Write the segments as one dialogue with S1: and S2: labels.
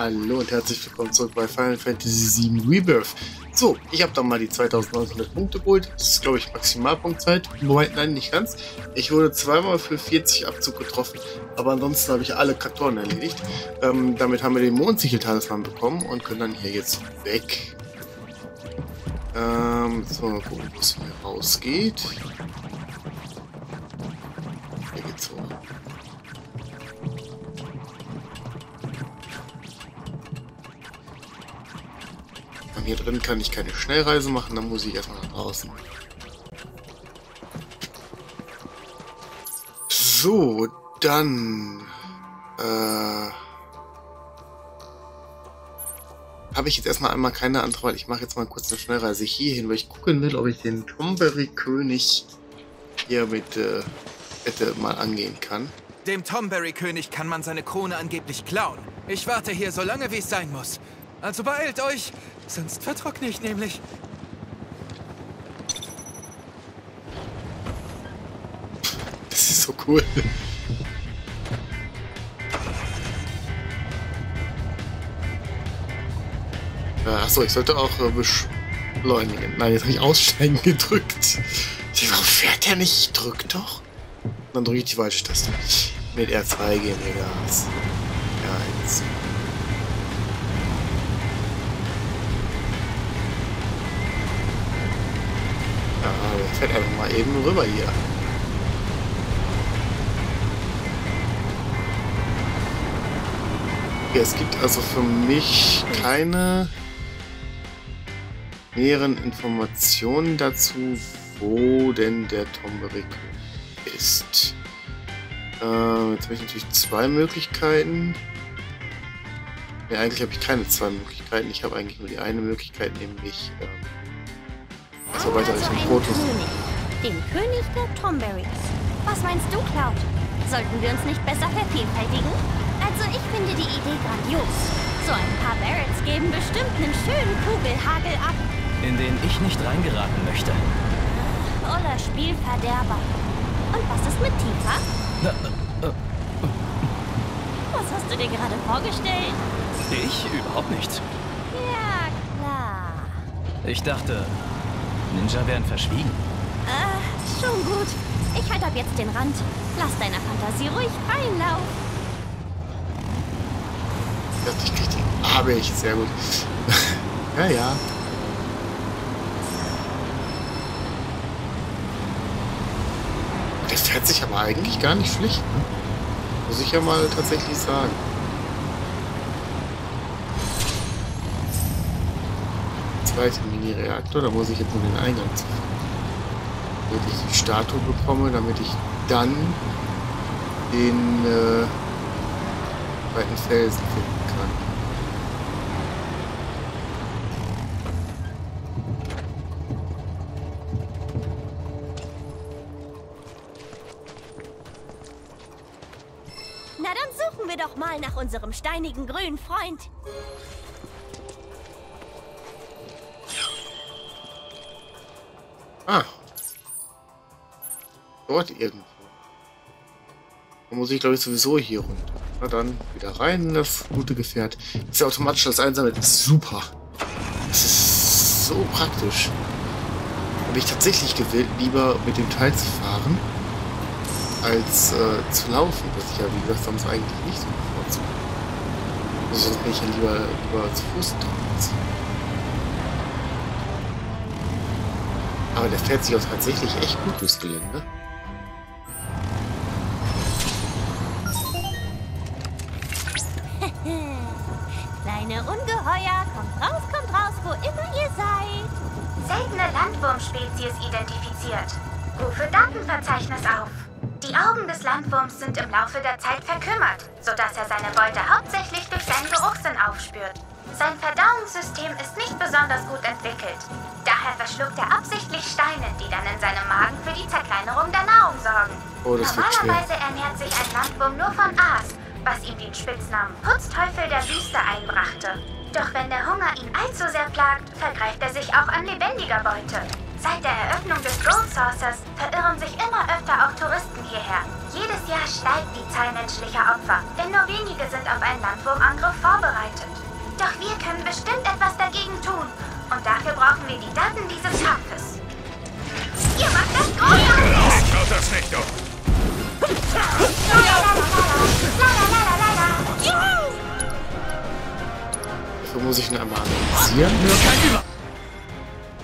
S1: Hallo und herzlich willkommen zurück bei Final Fantasy VII Rebirth. So, ich habe dann mal die 2900 Punkte geholt. Das ist, glaube ich, Maximalpunktzeit. Wobei, nein, nicht ganz. Ich wurde zweimal für 40 Abzug getroffen, aber ansonsten habe ich alle Kartoren erledigt. Ähm, damit haben wir den Mondsichel-Talisman bekommen und können dann hier jetzt weg. Ähm, jetzt mal gucken, wo es hier rausgeht. Hier geht's so. Und hier drin kann ich keine Schnellreise machen, dann muss ich erstmal nach draußen. So, dann äh, habe ich jetzt erstmal einmal keine Wahl. Ich mache jetzt mal kurz eine Schnellreise hierhin, weil ich gucken will, ob ich den Tomberry-König hier mit äh, hätte mal angehen kann.
S2: Dem Tomberry-König kann man seine Krone angeblich klauen. Ich warte hier so lange, wie es sein muss. Also beeilt euch, sonst vertrockne ich nämlich.
S1: Das ist so cool. Achso, ich sollte auch äh, beschleunigen. Nein, jetzt habe ich Aussteigen gedrückt. Warum fährt der nicht? Ich drück doch. Dann drücke ich die falsche Taste. Mit R2 gehen wir Gas. R1. Der fährt einfach mal eben rüber hier. Okay, es gibt also für mich keine näheren Informationen dazu, wo denn der Tomberik ist. Äh, jetzt habe ich natürlich zwei Möglichkeiten. Ne, eigentlich habe ich keine zwei Möglichkeiten. Ich habe eigentlich nur die eine Möglichkeit, nämlich ähm, so weiter
S3: Also
S1: Richtung
S3: einen
S1: Protus.
S3: König. Den König der Tomberries. Was meinst du, Cloud? Sollten wir uns nicht besser vervielfältigen? Also ich finde die Idee grandios. So ein paar Barretts geben bestimmt einen schönen Kugelhagel ab.
S4: in den ich nicht reingeraten möchte.
S3: Oller Spielverderber. Und was ist mit Tifa?
S4: Na, äh,
S3: Was hast du dir gerade vorgestellt?
S4: ich überhaupt nicht.
S3: Ja, klar.
S4: Ich dachte, Ninja wären verschwiegen.
S3: Äh, schon gut. Ich halte ab jetzt den Rand. Lass deiner Fantasie ruhig freien Lauf.
S1: Ich dachte, ich krieg die. Habe ich, sehr gut. ja, ja. Der fährt sich aber eigentlich gar nicht schlecht, ne? Muss ich ja mal tatsächlich sagen. Zweiter Mini-Reaktor, da muss ich jetzt nur den Eingang zu finden. Damit ich die Statue bekomme, damit ich dann den äh, zweiten Felsen finden kann.
S3: Na dann suchen wir doch mal nach unserem steinigen grünen Freund.
S1: Dort irgendwo. Da muss ich, glaube ich, sowieso hier runter. Na dann, wieder rein in das gute Gefährt. Ist ja automatisch das Einsammeln. Ist super. Das ist so praktisch. Habe ich tatsächlich gewählt, lieber mit dem Teil zu fahren, als äh, zu laufen. Was ich ja, wie gesagt, sonst eigentlich nicht so bevorzuge. Also sonst bin ich ja lieber, lieber zu Fuß unterwegs. Aber der fährt sich auch tatsächlich echt gut durchs Gelände.
S3: Kleine Ungeheuer, kommt raus, kommt raus, wo immer ihr seid.
S5: Seltene Landwurmspezies identifiziert. Rufe Datenverzeichnis auf. Die Augen des Landwurms sind im Laufe der Zeit verkümmert, sodass er seine Beute hauptsächlich durch seinen Geruchssinn aufspürt. Sein Verdauungssystem ist nicht besonders gut entwickelt. Daher verschluckt er absichtlich Steine, die dann in seinem Magen für die Zerkleinerung der Nahrung sorgen.
S1: Oh.
S5: Normalerweise ernährt sich ein Landwurm nur von Aas, was ihm den Spitznamen Putzteufel der Wüste einbrachte. Doch wenn der Hunger ihn allzu sehr plagt, vergreift er sich auch an lebendiger Beute. Seit der Eröffnung des Gold Saucers verirren sich immer öfter auch Touristen hierher. Jedes Jahr steigt die Zahl menschlicher Opfer, denn nur wenige sind auf einen Landwurmangriff vorbereitet. Doch wir können bestimmt etwas dagegen tun. Und dafür brauchen wir die Daten dieses Kampfes. Ihr macht das großartig!
S6: Schaut das nicht doch.
S1: Dafür muss ich ihn einmal analysieren.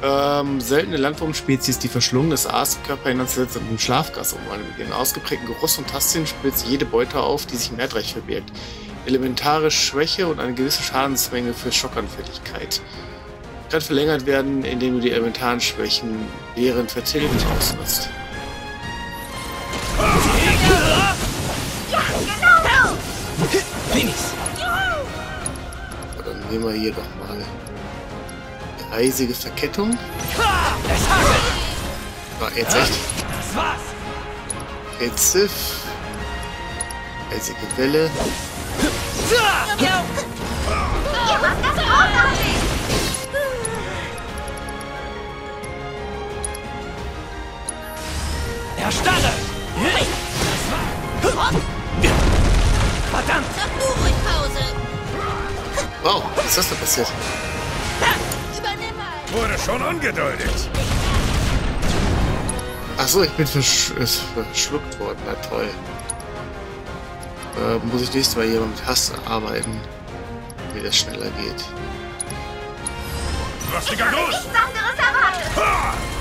S1: Ähm, seltene Landwurmspezies, die verschlungenes Aas im Körper hineinzusetzen und im Schlafgas umwandeln. Mit ihren ausgeprägten Geruchs- und Tastsinn spitzt jede Beute auf, die sich im Erdreich verbirgt. Elementare Schwäche und eine gewisse Schadensmenge für Schockanfälligkeit. Kann verlängert werden, indem du die elementaren Schwächen während Vertilgung ausnutzt. Aber dann nehmen wir hier doch mal eisige Verkettung. Ah, jetzt echt. Rezif. Eisige Welle.
S4: Erstarre.
S1: Wow, was ist das denn passiert?
S6: Wurde schon angedeutet.
S1: Achso, ich bin versch ist verschluckt worden. Na toll. Äh, muss ich nächstes Mal hier mit Hass arbeiten, wie das schneller geht.
S5: Nichts anderes erwartet!
S6: Ein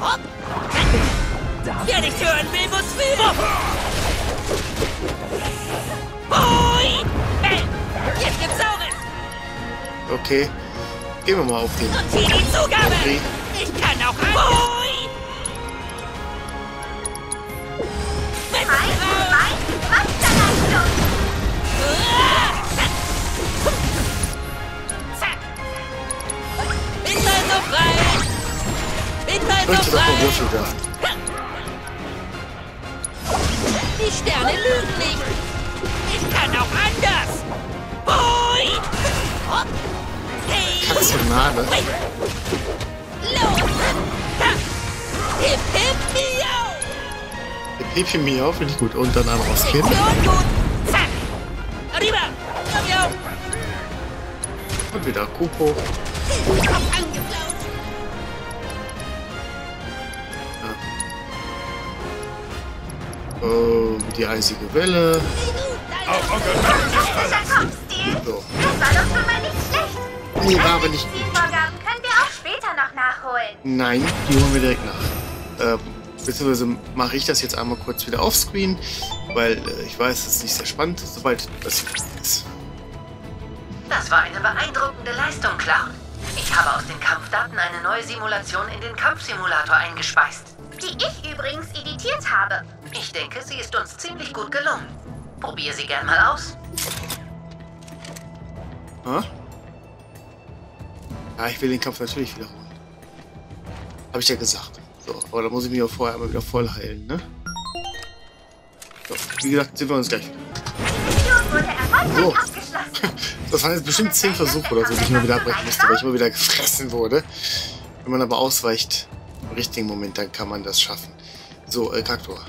S3: hopp. Wer nicht hören will, muss fühlen. Hoi. Hey, jetzt gibt's Saures.
S1: Okay, gehen wir mal auf den
S3: Und hier die Zugabe. Ich kann auch Mal frei.
S1: Würfel werfen.
S3: Die Sterne lügen nicht. Ich kann auch anders. Hoi. Hopp. Hey.
S1: Katzenade.
S3: Los. Ha. Hip, hip, miau.
S1: Der Pipi Miau finde ich gut. Und dann einmal.
S3: Sektion gut. Zack. Arriba.
S1: Und wieder Kupo.
S3: Kopf
S1: Oh, die eisige Welle.
S6: Verlass.
S5: Kampfstil!
S1: So.
S5: Das war doch schon mal nicht schlecht!
S1: Nee, war aber nicht
S5: Die
S1: gut.
S5: Zielvorgaben können wir auch später noch nachholen.
S1: Nein, die holen wir direkt nach. Ähm, beziehungsweise mache ich das jetzt einmal kurz wieder offscreen, weil äh, ich weiß, es ist nicht sehr spannend, sobald das ist.
S7: Das war eine beeindruckende Leistung, Clown. Ich habe aus den Kampfdaten eine neue Simulation in den Kampfsimulator eingespeist.
S5: Die ich übrigens editiert habe.
S7: Ich denke, sie ist uns ziemlich gut gelungen. Probier sie gern mal aus.
S1: Ha? Ja, ich will den Kampf natürlich wiederholen. Habe ich ja gesagt. So, aber da muss ich mich auch vorher einmal wieder voll heilen, ne? So, wie gesagt, sehen wir uns gleich wieder. So. Das waren jetzt bestimmt zehn Versuche oder so, die ich immer wieder abbrechen musste, weil ich immer wieder gefressen wurde. Wenn man aber ausweicht richtigen Moment, dann kann man das schaffen. So, äh, Kaktor.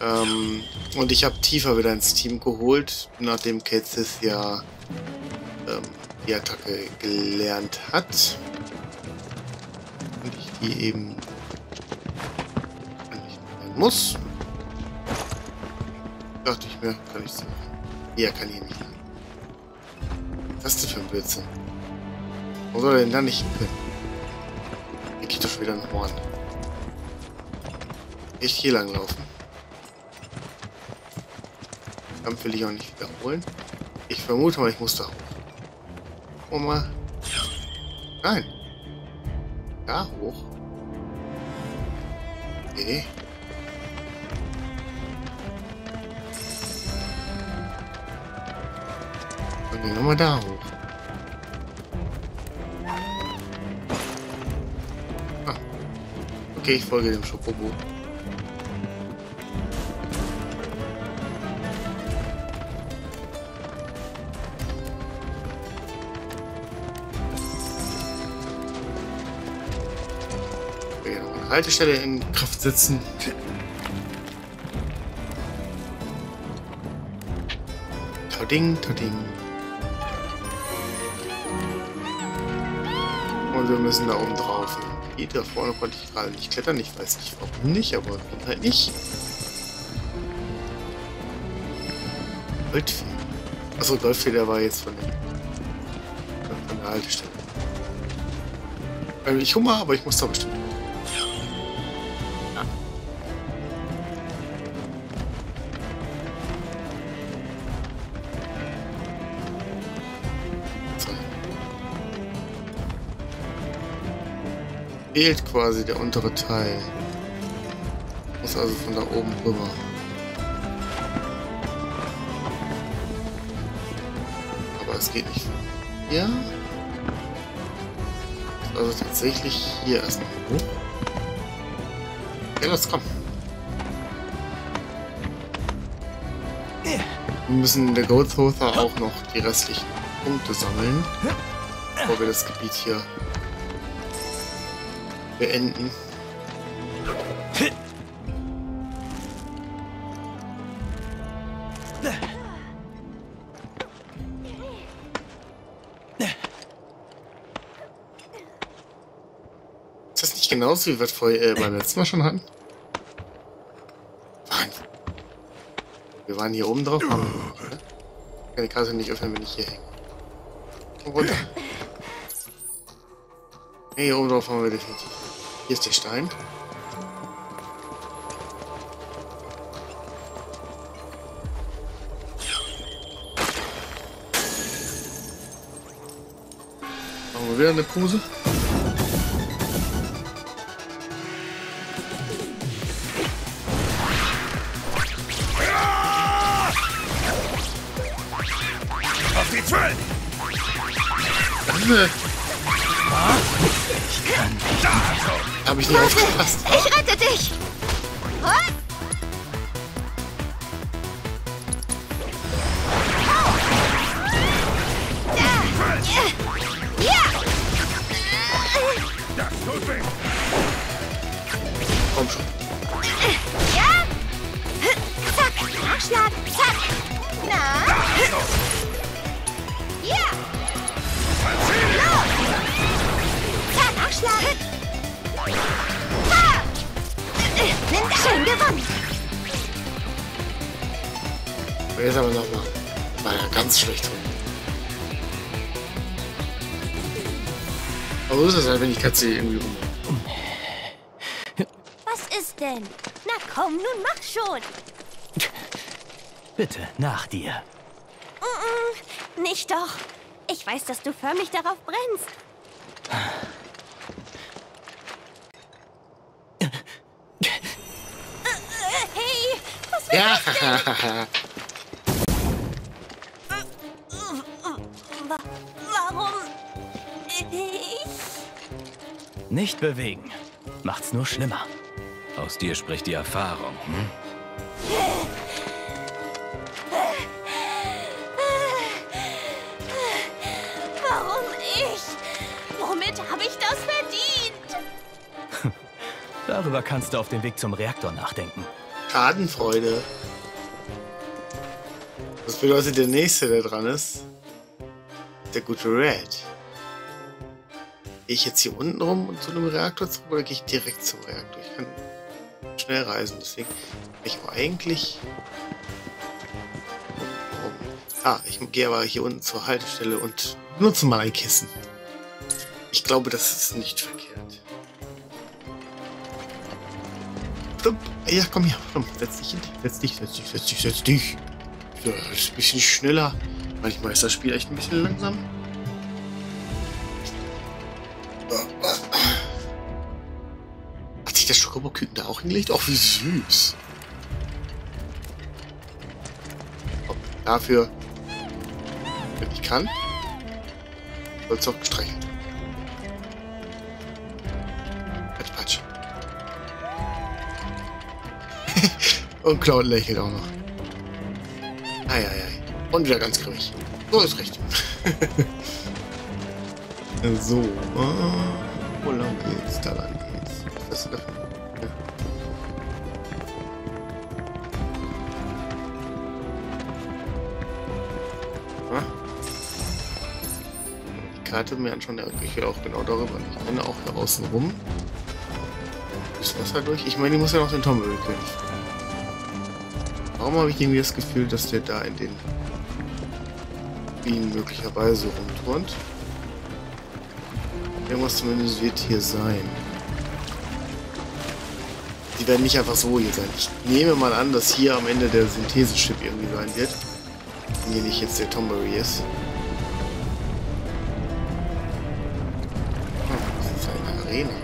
S1: Ähm, und ich habe Tifa wieder ins Team geholt, nachdem Kate Sith ja ähm, die Attacke gelernt hat. Und ich die eben nicht muss. Dachte ich mir, kann ich so. Ja, kann ich nicht. Was ist das für ein Blödsinn? Wo soll er denn da nicht hin? Hier geht doch wieder ein Horn. Echt hier lang laufen. Kampf will ich auch nicht wiederholen. Ich vermute mal, ich muss da hoch. Mal. Nein. Da hoch. Okay. Und gehen wir mal da hoch. Okay, ich folge dem Schokobo. Haltestelle in Kraft setzen. Tading, tading. Und wir müssen da oben drauf. Hier da vorne konnte ich gerade nicht klettern. Ich weiß nicht warum nicht, aber ging halt nicht. Goldfeder. Achso, Goldfeder war jetzt von, den, von der Haltestelle. Ähm, ich Hummer, aber ich muss da bestimmt. Fehlt quasi der untere Teil. Muss also von da oben rüber. Aber es geht nicht. Ja. Also tatsächlich hier erstmal. Ja, los, komm. Wir müssen der Gold Thotha auch noch die restlichen Punkte sammeln, bevor wir das Gebiet hier beenden. Ist das nicht genauso, wie wir es vorher äh, beim letzten Mal schon hatten? Wahnsinn. Wir waren hier oben drauf. Haben? Ich kann die Karte nicht öffnen, wenn ich hier hänge. Komm runter. Nee, hier oben drauf haben wir definitiv. Hier ist der Stein. Machen wir wieder eine Pose.
S6: Auf die Zwölf! So!
S1: Hab ich nicht aufgepasst.
S3: Ich rette dich! What?
S1: Komm schon.
S3: Ja! Zack! Nachschlag! Zack! Na? Ja!
S6: Verzähl!
S3: Zack! Nachschlag! Gewonnen!
S1: Und Jetzt aber nochmal. War ja ganz schlecht drin. Aber so ist es halt, wenn ich Katze irgendwie um.
S3: Was ist denn? Na komm, nun mach schon!
S4: Bitte, nach dir.
S3: Mm-mm, nicht doch. Ich weiß, dass du förmlich darauf brennst. Äh, Hey, was will
S1: Ja,
S3: Wa warum? Ich?
S4: Nicht bewegen. Macht's nur schlimmer.
S2: Aus dir spricht die Erfahrung. Hm?
S3: Warum ich? Womit habe ich das verdient?
S4: Darüber kannst du auf dem Weg zum Reaktor nachdenken.
S1: Schadenfreude. Das bedeutet, der nächste, der dran ist, der gute Red. Gehe ich jetzt hier unten rum und zu einem Reaktor zurück oder gehe ich direkt zum Reaktor? Ich kann schnell reisen, deswegen ich war eigentlich. Ah, ich gehe aber hier unten zur Haltestelle und nutze mal ein Kissen. Ich glaube, das ist nicht verkehrt. Ja, komm hier. Komm, setz dich hin. Setz dich, setz dich, setz dich, setz dich. Ja, das ist ein bisschen schneller. Manchmal ist das Spiel echt ein bisschen langsam. Hat sich der Schokoboküken da auch hingelegt? Auch wie süß. Komm, dafür, wenn ich kann, soll es auch gestreichelt. Und Cloud lächelt auch noch. Eieiei. Und wieder ganz grimmig. So ist recht. so. Ah, wo lang geht's? Da lang geht's. Ist das. Ah. Die Karte mir anschauen, ja, ich will auch genau darüber. Ich renne auch hier außen rum. Ist Wasser durch? Ich meine, ich muss ja noch den Tomberry König. Warum habe ich irgendwie das Gefühl, dass der da in den Bienen möglicherweise rumturnt? Irgendwas zumindest wird hier sein. Die werden nicht einfach so hier sein. Ich nehme mal an, dass hier am Ende der Synthese-Chip irgendwie sein wird. Wenn hier nicht jetzt der Tomberry ist. Ah, das ist eine Arena.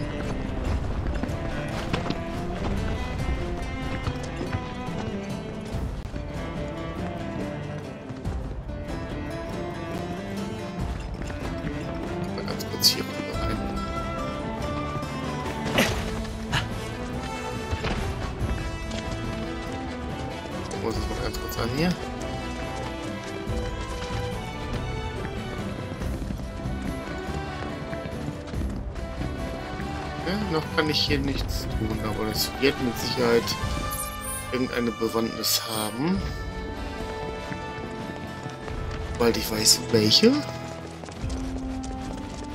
S1: Wird mit Sicherheit irgendeine Bewandtnis haben. Weil ich weiß, welche.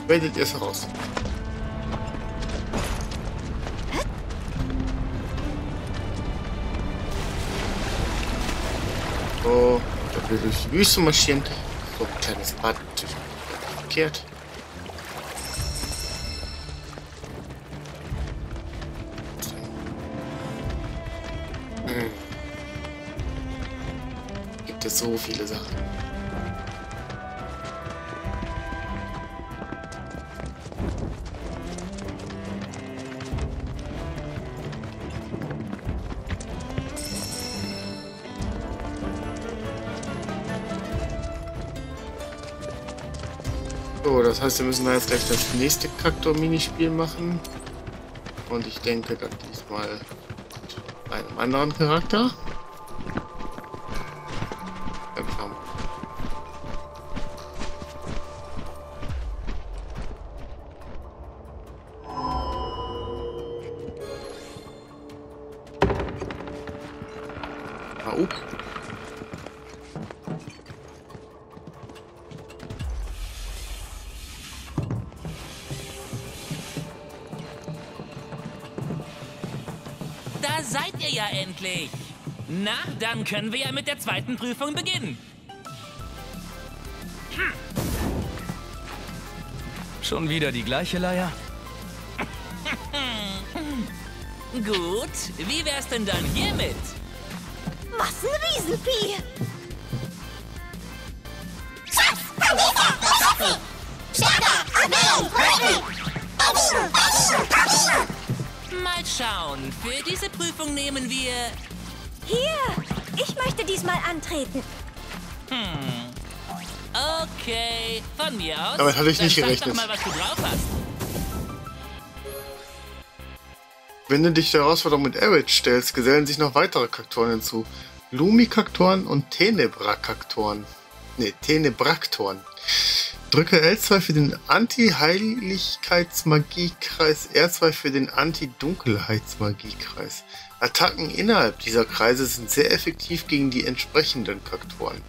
S1: Werdet ihr es heraus. So, da wir durch die Wüste marschieren. So ein kleines Bad natürlich verkehrt. Es so viele Sachen. So, das heißt, wir müssen da jetzt gleich das nächste Kaktor-Minispiel machen. Und ich denke dann diesmal mit einem anderen Charakter. Dann
S4: können wir ja mit der zweiten Prüfung beginnen. Hm. Schon wieder die gleiche Leier? Gut, wie wär's denn dann hiermit?
S3: Was ein Riesenvieh!
S4: Mal schauen, für diese Prüfung nehmen wir...
S3: Hier! Ich möchte diesmal antreten.
S4: Okay, von mir aus.
S1: Damit hatte ich nicht
S4: Dann
S1: gerechnet.
S4: Sag doch mal, was du drauf hast.
S1: Wenn du dich der Herausforderung mit Arid stellst, gesellen sich noch weitere Kaktoren hinzu. Lumi-Kaktoren und Tenebra-Kaktoren. Ne, Tenebraktoren. Drücke L2 für den Anti-Heiligkeitsmagiekreis, R2 für den Anti-Dunkelheitsmagiekreis. Attacken innerhalb dieser Kreise sind sehr effektiv gegen die entsprechenden Kaktoren.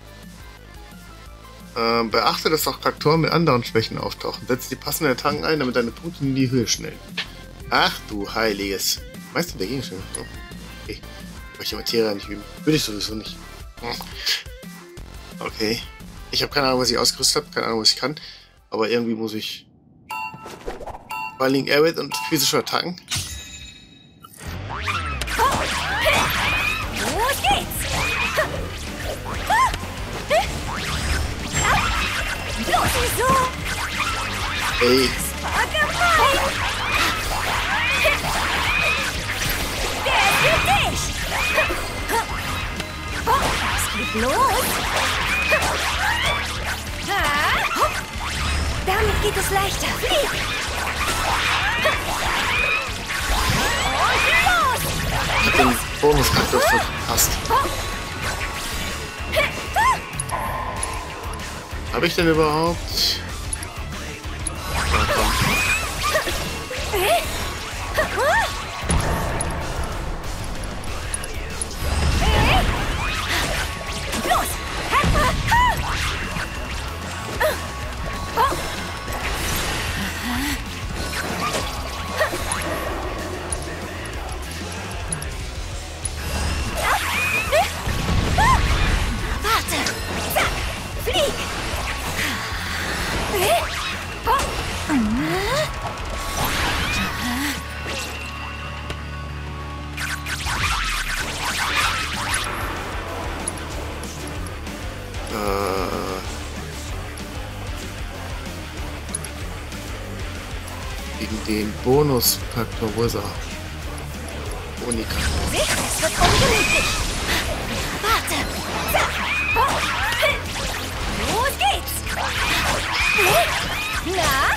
S1: Ähm, beachte, dass auch Kaktoren mit anderen Schwächen auftauchen. Setze die passenden Attacken ein, damit deine Punkte in die Höhe schnellen. Ach du heiliges. Meister der Gegenstände. Oh. Okay. Möchte Materia nicht üben. Würde ich sowieso nicht. Hm. Okay. Ich habe keine Ahnung, was ich ausgerüstet habe. Keine Ahnung, was ich kann. Aber irgendwie muss ich... Vor allen Dingen und physische Attacken. Ey,
S3: War gemein! Der ist für dich! Was geht los? Hopp. Damit geht es leichter. Flieg! Los!
S1: ich hab den Bonusfaktor passt. Habe ich denn überhaupt? Bonusfaktor, wo ist er? Unika.
S3: Es wird ungemütlich! Warte! Los geht's! Na?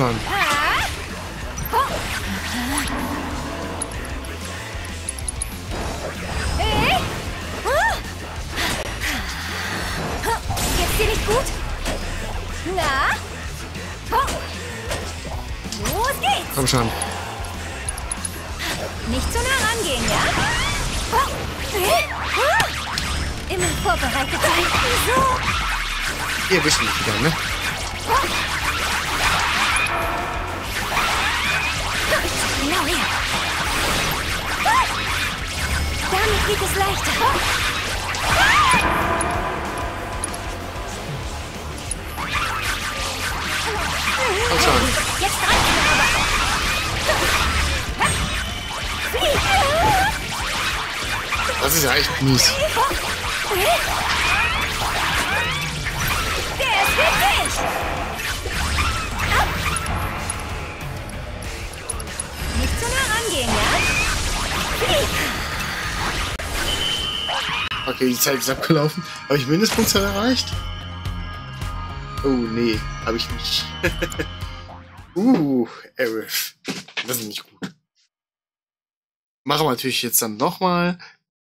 S1: Ach Okay, die Zeit ist abgelaufen. Habe ich Mindestpunktzahl erreicht? Oh, nee, habe ich nicht. uh, Aerith. Das ist nicht gut. Machen wir natürlich jetzt dann nochmal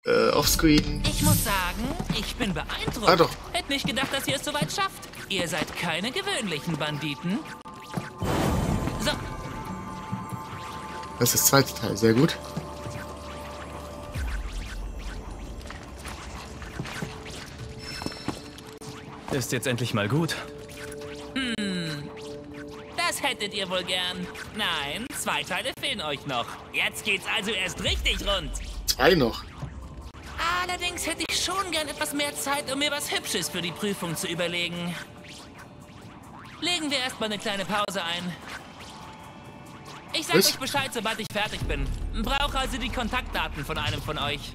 S1: äh, offscreen.
S4: Ich muss sagen, ich bin beeindruckt.
S1: Ah, doch.
S4: Hätte nicht gedacht, dass ihr es so weit schafft. Ihr seid keine gewöhnlichen Banditen. So,
S1: Das ist das zweite Teil, sehr gut.
S8: Ist jetzt endlich mal gut.
S4: das hättet ihr wohl gern. Nein, zwei Teile fehlen euch noch. Jetzt geht's also erst richtig rund.
S1: Zwei noch.
S4: Allerdings hätte ich schon gern etwas mehr Zeit, um mir was Hübsches für die Prüfung zu überlegen. Legen wir erstmal eine kleine Pause ein. Ich sag
S1: Was?
S4: euch Bescheid, sobald ich fertig bin. Brauche also die Kontaktdaten von einem von euch.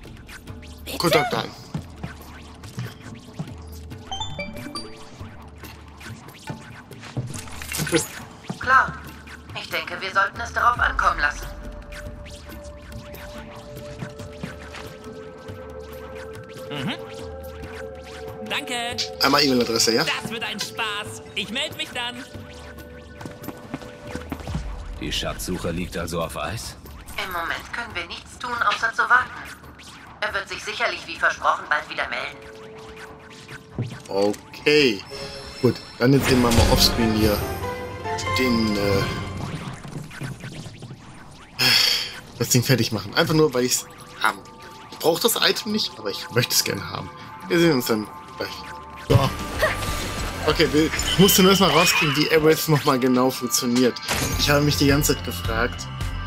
S1: Kontakt an.
S7: Klar. Ich denke, wir sollten es darauf ankommen lassen.
S4: Danke.
S1: Einmal E-Mail-Adresse, ja?
S4: Das wird ein Spaß. Ich melde mich dann.
S8: Die Schatzsuche liegt also auf Eis?
S7: Im Moment können wir nichts tun, außer zu warten. Er wird sich sicherlich wie versprochen bald wieder melden.
S1: Okay. Gut, dann jetzt eben mal offscreen hier den, äh, das Ding fertig machen. Einfach nur, weil ich es haben. Ich brauche das Item nicht, aber ich möchte es gerne haben. Wir sehen uns dann gleich. So. Okay, wir mussten erstmal rauskriegen, wie Aerith nochmal genau funktioniert. Ich habe mich die ganze Zeit gefragt,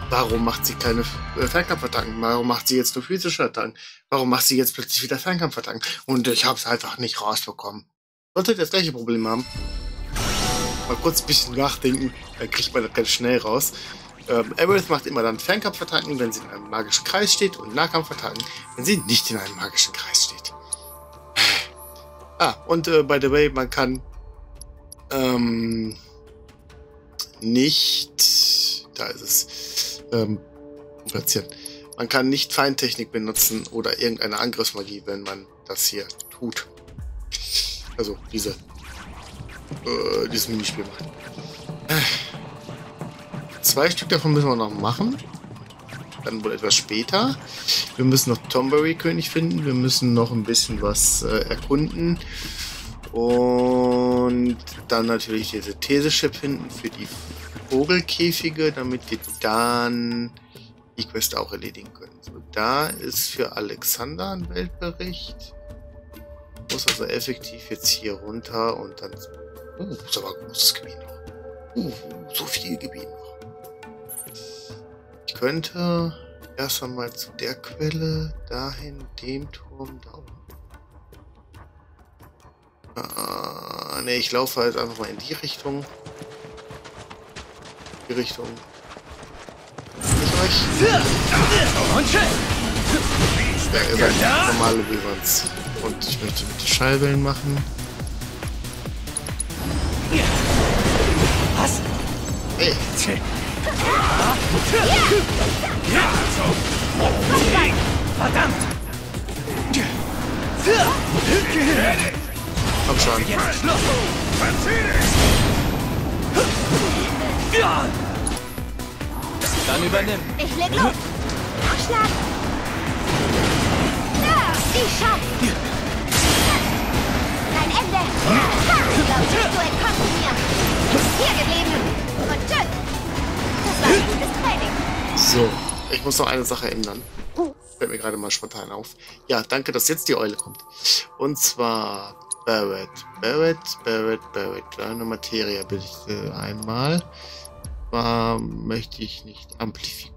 S1: warum macht sie keine äh, Fernkampfattacken? Warum macht sie jetzt nur physische Attacken? Warum macht sie jetzt plötzlich wieder Fernkampfattacken? Und ich habe es einfach nicht rausbekommen. Solltet ihr das gleiche Problem haben, mal kurz ein bisschen nachdenken, dann kriegt man das ganz schnell raus. Ähm, Aerith macht immer dann Fernkampfattacken, wenn sie in einem magischen Kreis steht und Nahkampfattacken, wenn sie nicht in einem magischen Kreis steht. Ah, und äh, by the way, man kann ähm, nicht, da ist es, ähm, platzieren. Man kann nicht Feindtechnik benutzen oder irgendeine Angriffsmagie, wenn man das hier tut. Also diese, äh, dieses Minispiel macht. Äh, zwei Stück davon müssen wir noch machen. Dann wohl etwas später. Wir müssen noch Tomberry König finden. Wir müssen noch ein bisschen was äh, erkunden. Und dann natürlich diese These-Chip finden für die Vogelkäfige, damit wir dann die Quest auch erledigen können. So, da ist für Alexander ein Weltbericht. Muss also effektiv jetzt hier runter und dann... Oh, ist aber ein großes Gebiet noch. Uh, so viel Gebiet noch. Ich könnte erst einmal zu der Quelle, dahin, dem Turm, da oben. Ah, ne, ich laufe halt einfach mal in die Richtung. Die Richtung. Und Ja, ihr seid normale Rivers. Und ich möchte bitte Schallwellen machen.
S6: Was? Verdammt!
S1: Komm schon.
S8: Dann übernimm.
S3: Ich leg los. Abschlag. Ja, ich schaff. Dein Ende.
S1: So, ich muss noch eine Sache ändern. Fällt mir gerade mal spontan auf. Ja, danke, dass jetzt die Eule kommt. Und zwar Barrett. Barrett, Barrett, Barrett. Kleine Materia bitte einmal. War möchte ich nicht Amplifikation.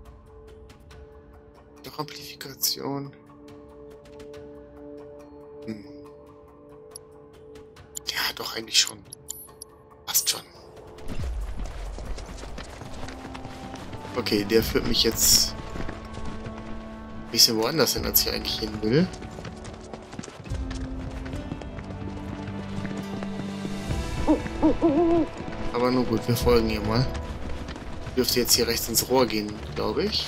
S1: Doch Amplifikation. Hm. Ja, doch eigentlich schon. Passt schon. Okay, der führt mich jetzt ein bisschen woanders hin, als ich eigentlich hin will. Aber nur gut, wir folgen ihr mal. Dürfte jetzt hier rechts ins Rohr gehen, glaube ich.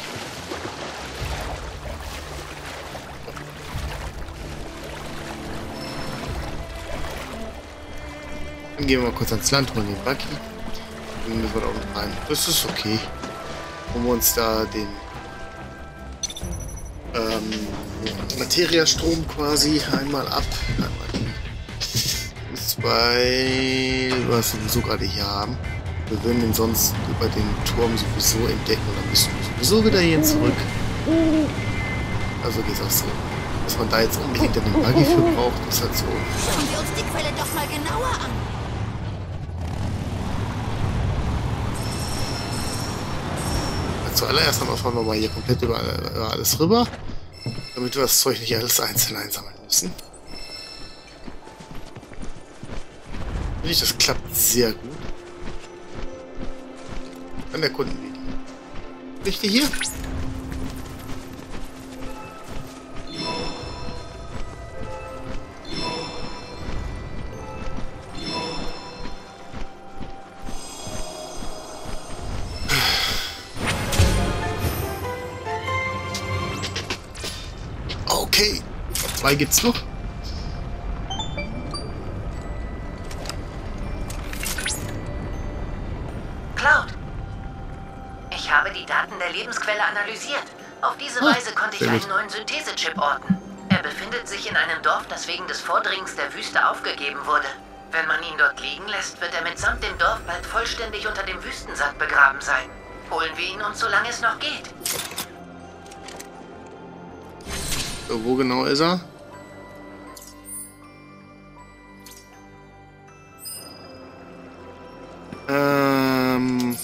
S1: Dann gehen wir mal kurz ans Land, holen den. Dann müssen wir da unten rein. Das ist okay. Holen wir uns da den ähm, Materiastrom quasi einmal ab. Einmal zwei, was wir sowieso gerade hier haben. Wir würden ihn sonst über den Turm sowieso entdecken und dann müssen wir sowieso wieder hier zurück. Also geht's auch so. Dass man da jetzt unbedingt einen Buggy für braucht, ist halt so.
S3: Schauen wir uns die Quelle doch mal genauer an.
S1: Zuallererst einmal fahren wir mal hier komplett über, über alles rüber, damit wir das Zeug nicht alles einzeln einsammeln müssen. Finde ich, das klappt sehr gut. An der Kunden wieder. Richtig hier? Zwei gibt's noch.
S7: Cloud. Ich habe die Daten der Lebensquelle analysiert. Auf diese
S1: Ah,
S7: Weise konnte ich einen
S1: gut.
S7: neuen Synthesechip orten. Er befindet sich in einem Dorf, das wegen des Vordringens der Wüste aufgegeben wurde. Wenn man ihn dort liegen lässt, wird er mitsamt dem Dorf bald vollständig unter dem Wüstensand begraben sein. Holen wir ihn uns, solange es noch geht.
S1: So, wo genau ist er? Ähm,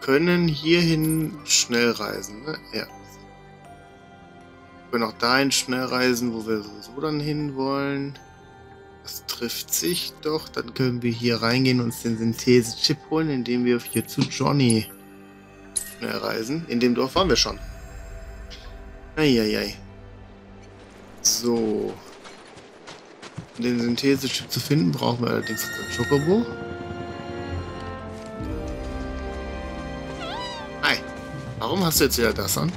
S1: können hierhin schnell reisen, ne? Ja. Wir können auch dahin schnell reisen, wo wir sowieso dann hin wollen. Das trifft sich doch. Dann können wir hier reingehen und uns den Synthese-Chip holen, indem wir hier zu Johnny schnell reisen. In dem Dorf waren wir schon. Eieiei. So. Um den Synthesechip zu finden, brauchen wir allerdings unseren Chocobo. Warum hast du jetzt wieder das an?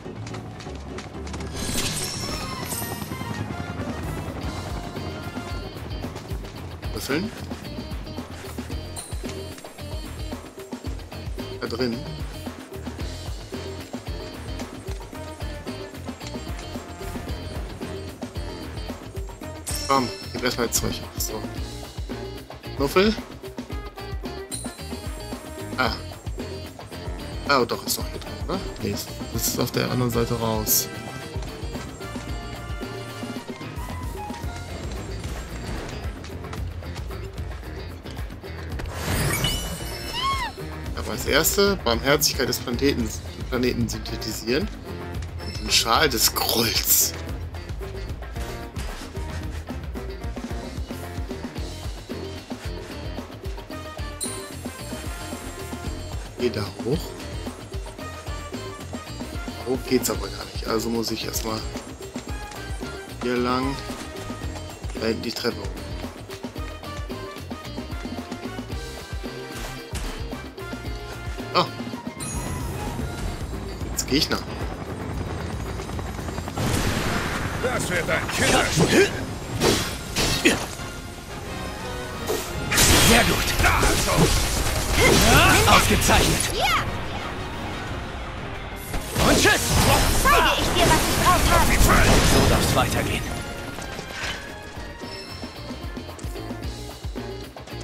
S1: Würfeln. Da drin. Komm, gib erstmal Zeug. So. Knuffel. Ah. Ah, doch, ist noch oder? Nee, das ist auf der anderen Seite raus. Aber als erste Barmherzigkeit des Planeten, Planeten synthetisieren und den Schal des Grolls. Geh da hoch. Hoch geht's aber gar nicht. Also muss ich erstmal hier lang. Da hinten die Treppe hoch. Oh. Jetzt Gegner.
S6: Das wird ein Killerspiel.
S8: Sehr gut.
S6: Da also.
S8: Ausgezeichnet. So darf's weitergehen.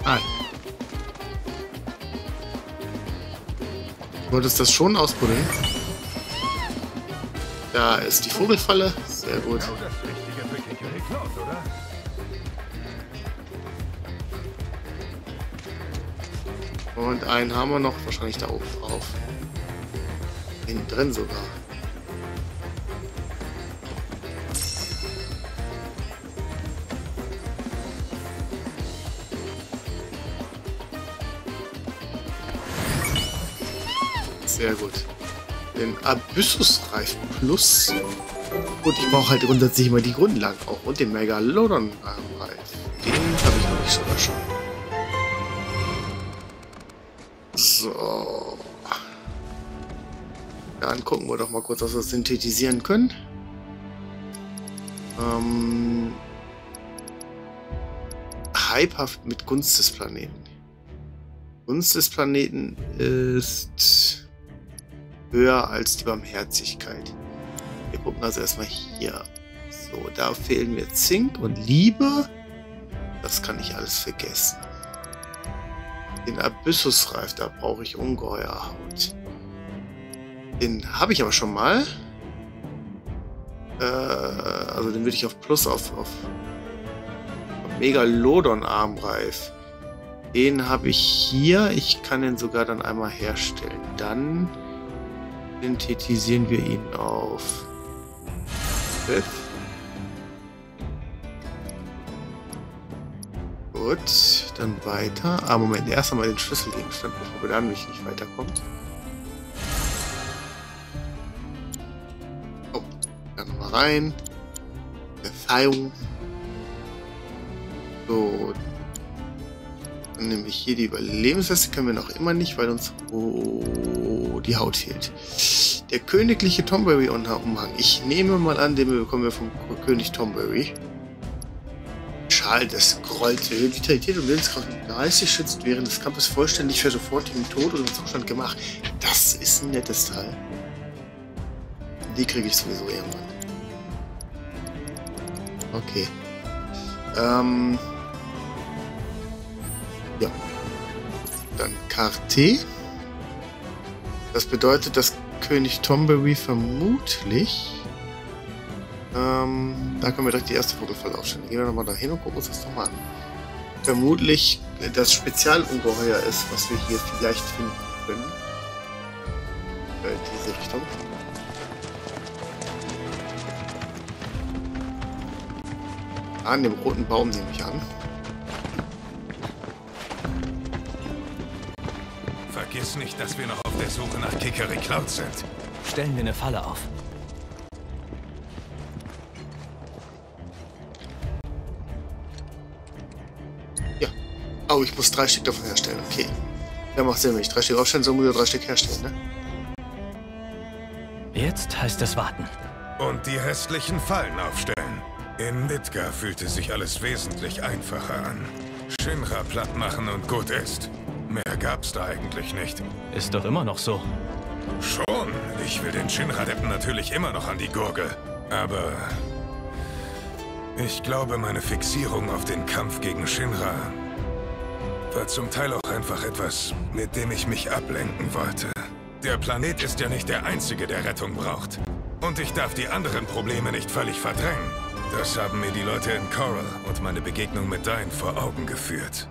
S1: Ah. Du wolltest das schon ausprobieren? Da ist die Vogelfalle. Sehr gut. Und einen haben wir noch wahrscheinlich da oben drauf. Hinten drin sogar. Sehr gut. Den Abyssusreif Plus. Gut, ich brauche halt grundsätzlich immer die Grundlagen auch. Und den Megalodon-Reif. Den habe ich noch nicht sogar schon. So. Dann gucken wir doch mal kurz, was wir synthetisieren können. Ähm, Hypehaft mit Gunst des Planeten. Gunst des Planeten ist höher als die Barmherzigkeit. Wir gucken also erstmal hier. So, da fehlen mir Zink und Liebe. Das kann ich alles vergessen. Den Abyssusreif, da brauche ich Ungeheuerhaut. Den habe ich aber schon mal. Äh, also den würde ich auf Plus auf, auf, auf Megalodon-Armreif. Den habe ich hier. Ich kann den sogar dann einmal herstellen. Dann synthetisieren wir ihn auf 12. Gut, dann weiter. Ah, Moment, erst einmal den Schlüsselgegenstand, bevor wir dann nicht, nicht weiterkommen. Oh, dann nochmal rein. Verzeihung. So. Dann nehme ich hier die Überlebensweste, können wir noch immer nicht, weil uns oh, die Haut fehlt. Der königliche Tomberry-Umhang. Ich nehme mal an, den bekommen wir vom König Tomberry. Schal des Grolls. Vitalität und Willenskraft 30 schützt während des Kampfes vollständig für sofortigen Tod oder Zustand gemacht. Das ist ein nettes Teil. Die kriege ich sowieso irgendwann. Okay. Ähm. Dann Karte. Das bedeutet, dass König Tomberry vermutlich ähm, da können wir direkt die erste Vogelfalle aufstellen. Gehen wir nochmal dahin und gucken uns das nochmal an. Vermutlich das Spezialungeheuer ist, was wir hier vielleicht finden können. Äh, diese Richtung. An dem roten Baum nehme ich an.
S6: Nicht, dass wir noch auf der Suche nach Kickery Cloud sind.
S8: Stellen wir eine Falle auf.
S1: Oh, ich muss drei Stück davon herstellen. Okay. Ja, macht Sinn, wenn ich drei Stück aufstellen soll, muss ich drei Stück herstellen, ne?
S8: Jetzt heißt es warten.
S6: Und die restlichen Fallen aufstellen. In Midgar fühlte sich alles wesentlich einfacher an. Shinra platt machen und gut ist. Gab's da eigentlich nicht.
S8: Ist doch immer noch so.
S6: Schon. Ich will den Shinra-Deppen natürlich immer noch an die Gurgel. Aber... Ich glaube, meine Fixierung auf den Kampf gegen Shinra war zum Teil auch einfach etwas, mit dem ich mich ablenken wollte. Der Planet ist ja nicht der einzige, der Rettung braucht. Und ich darf die anderen Probleme nicht völlig verdrängen. Das haben mir die Leute in Coral und meine Begegnung mit Dein vor Augen geführt.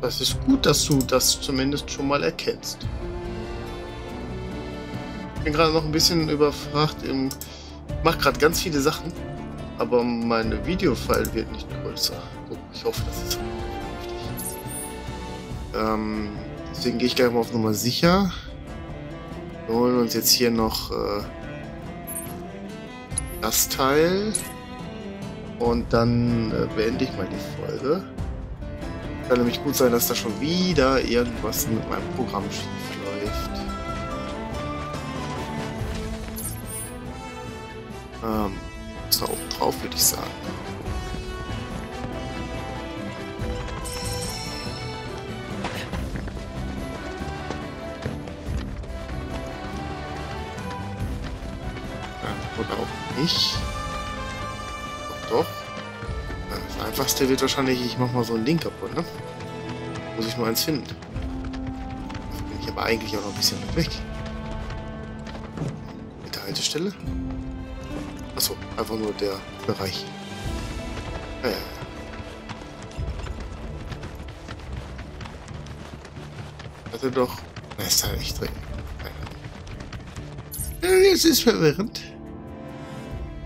S1: Das ist gut, dass du das zumindest schon mal erkennst. Ich bin gerade noch ein bisschen überfragt. Ich mache gerade ganz viele Sachen, aber meine Videofile wird nicht größer. Ich hoffe, das ist. Ähm, deswegen gehe ich gleich mal auf Nummer sicher. Wir holen uns jetzt hier noch äh, das Teil und dann äh, beende ich mal die Folge. Kann nämlich gut sein, dass da schon wieder irgendwas mit meinem Programm schief läuft. Ähm, ist da oben drauf, würde ich sagen. Oder auch nicht. Doch, doch. Das einfachste wird wahrscheinlich, ich mach mal so ein Ding kaputt, ne? Muss ich nur eins finden. Bin ich aber eigentlich auch noch ein bisschen weg. Mit der Haltestelle. Achso, einfach nur der Bereich. Ja, ja. Hatte doch. Na, ist da echt drin. Jetzt ist verwirrend.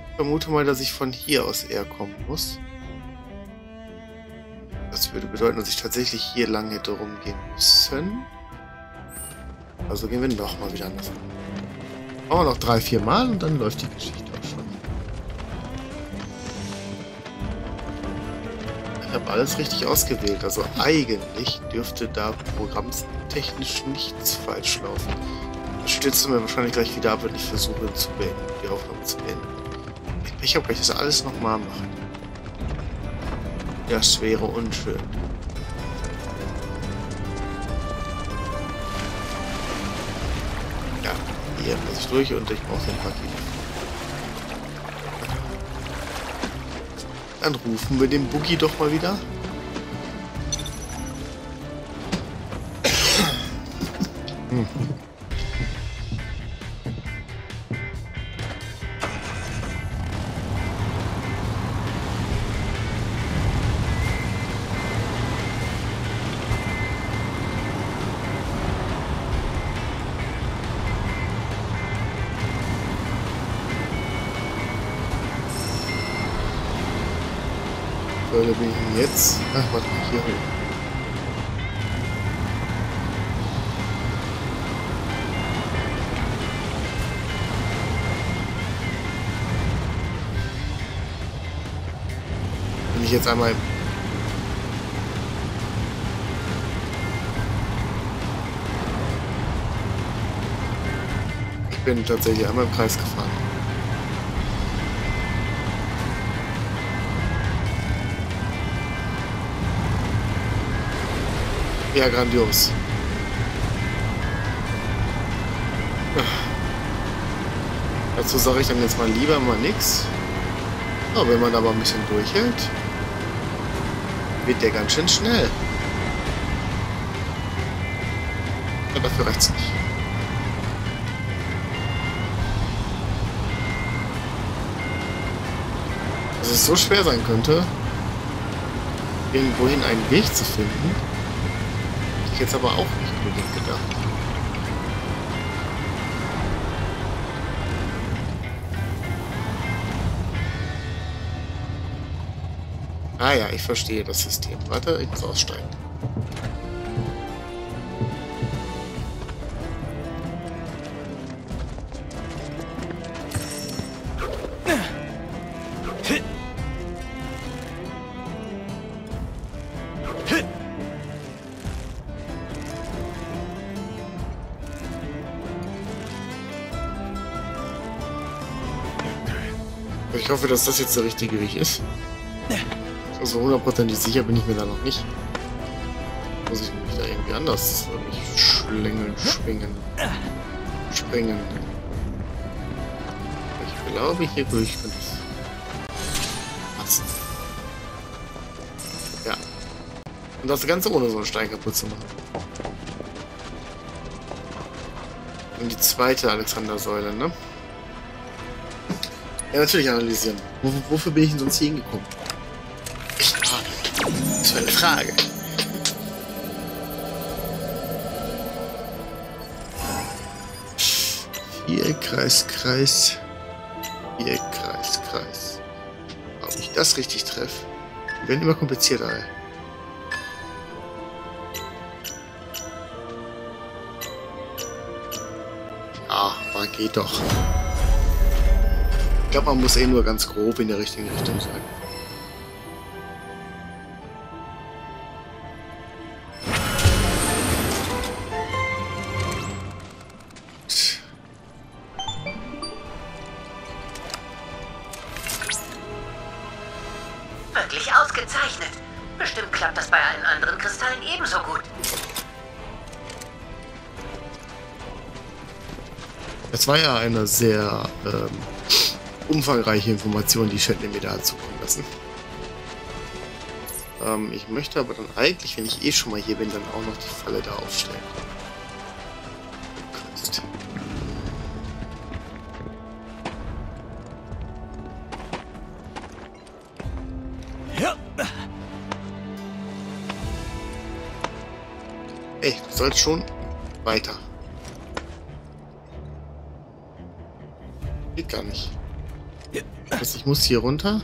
S1: Ich vermute mal, dass ich von hier aus eher kommen muss. Bedeuten, dass ich tatsächlich hier lang hätte rumgehen müssen. Also gehen wir noch mal wieder anders. Machen noch drei, vier Mal und dann läuft die Geschichte auch schon. Ich habe alles richtig ausgewählt. Also eigentlich dürfte da programmtechnisch nichts falsch laufen. Das stürzt mir wahrscheinlich gleich wieder ab, wenn ich versuche zu beenden, die Aufnahme zu beenden. Ich habe gleich das alles nochmal machen. Das wäre unschön. Ja, hier muss ich durch und ich brauche den Paket. Dann rufen wir den Boogie doch mal wieder. Hm. Denn jetzt. Ach, warte mal, hier hoch. Bin ich jetzt einmal. Ich bin tatsächlich einmal im Kreis gefahren. Ja, grandios. Dazu sage ich dann jetzt mal lieber mal nix. Aber wenn man aber ein bisschen durchhält, wird der ganz schön schnell. Ja, dafür reicht's nicht. Dass es so schwer sein könnte, irgendwohin einen Weg zu finden, jetzt aber auch nicht unbedingt gedacht. Ah ja, ich verstehe das System. Warte, ich muss aussteigen. Hoffe, dass das jetzt der richtige Weg ist. Also hundertprozentig sicher bin ich mir da noch nicht. Muss ich mich da irgendwie anders mich schlängeln, schwingen, springen. Ich glaube, hier durch könnte es passen. Ja. Und das Ganze ohne so einen Stein kaputt zu machen. Und die zweite Alexandersäule, ne? Ja, natürlich analysieren. Wofür bin ich denn sonst hier hingekommen? Das ist eine Frage. Vier, Kreis, Kreis. Vier, Kreis, Kreis. Ob ich das richtig treffe? Die werden immer komplizierter, ey. Ja, aber geht doch. Ich glaube, man muss eh nur ganz grob in der richtigen Richtung sein.
S7: Wirklich ausgezeichnet. Bestimmt klappt das bei allen anderen Kristallen ebenso gut.
S1: Es war ja eine sehr ähm, umfangreiche Information, die Shetland mir da zukommen lassen. Ähm, ich möchte aber dann eigentlich, wenn ich eh schon mal hier bin, dann auch noch die Falle da aufstellen. Kunst. Ey, du sollst schon weiter. Geht gar nicht. Also ich muss hier runter.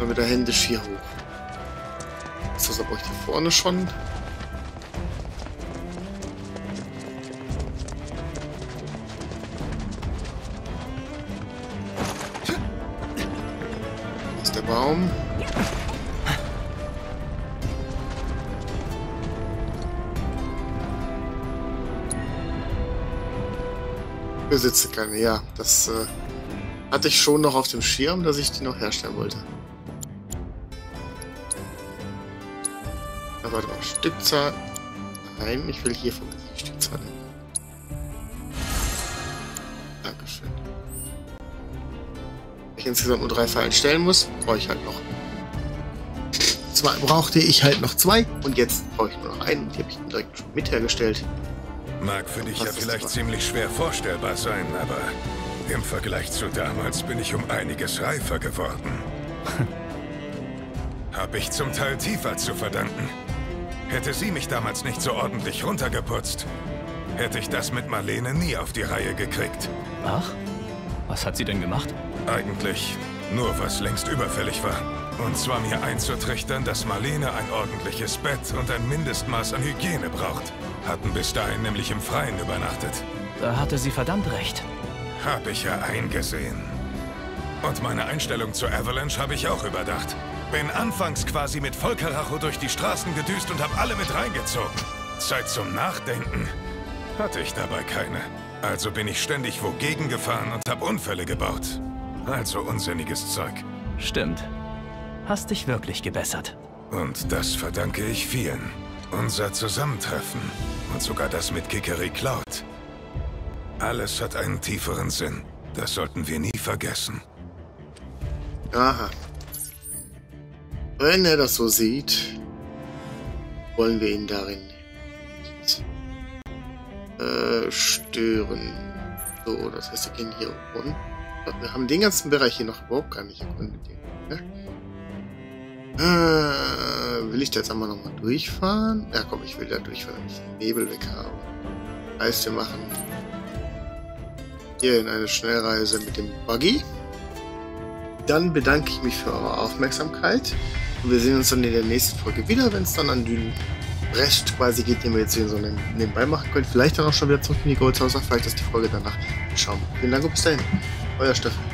S1: Dann wieder händisch hier hoch. Ist das aber hier vorne schon? Ist der Baum. Besitze keine, ja. Das äh, hatte ich schon noch auf dem Schirm, dass ich die noch herstellen wollte. Aber warte Stückzahl. Nein, ich will hier von Stückzahl. Dankeschön. Ich insgesamt nur drei Fallen stellen muss, brauche ich halt noch. Zwei brauchte ich halt noch zwei und jetzt brauche ich nur noch einen die habe ich direkt schon mit hergestellt.
S6: Mag für dich ja vielleicht ziemlich schwer vorstellbar sein, aber im Vergleich zu damals bin ich um einiges reifer geworden. Hab ich zum Teil tiefer zu verdanken. Hätte sie mich damals nicht so ordentlich runtergeputzt, hätte ich das mit Marlene nie auf die Reihe gekriegt.
S8: Ach? Was hat sie denn gemacht?
S6: Eigentlich nur, was längst überfällig war. Und zwar mir einzutrichtern, dass Marlene ein ordentliches Bett und ein Mindestmaß an Hygiene braucht. Hatten bis dahin nämlich im Freien übernachtet.
S8: Da hatte sie verdammt recht.
S6: Hab ich ja eingesehen. Und meine Einstellung zur Avalanche habe ich auch überdacht. Bin anfangs quasi mit Vollkaracho durch die Straßen gedüst und habe alle mit reingezogen. Zeit zum Nachdenken hatte ich dabei keine. Also bin ich ständig wogegen gefahren und habe Unfälle gebaut. Also unsinniges Zeug.
S8: Stimmt. Hast dich wirklich gebessert.
S6: Und das verdanke ich vielen. Unser Zusammentreffen und sogar das mit Kikeri Cloud. Alles hat einen tieferen Sinn. Das sollten wir nie vergessen.
S1: Aha. Wenn er das so sieht, wollen wir ihn darin nicht äh, stören. So, das heißt, wir gehen hier runter. Wir haben den ganzen Bereich hier noch überhaupt gar nicht erkundet. Ne? Äh, will ich da jetzt einmal nochmal durchfahren? Ja, komm, ich will da durchfahren, damit ich den Nebel weg habe. Heißt, wir machen hier in eine Schnellreise mit dem Buggy. Dann bedanke ich mich für eure Aufmerksamkeit. Und wir sehen uns dann in der nächsten Folge wieder, wenn es dann an den Rest quasi geht, den wir jetzt hier so nebenbei machen können. Vielleicht dann auch schon wieder zurück in die Goldshauser, vielleicht ist die Folge danach. Schauen wir. Vielen Dank und bis dahin. Euer Steffen.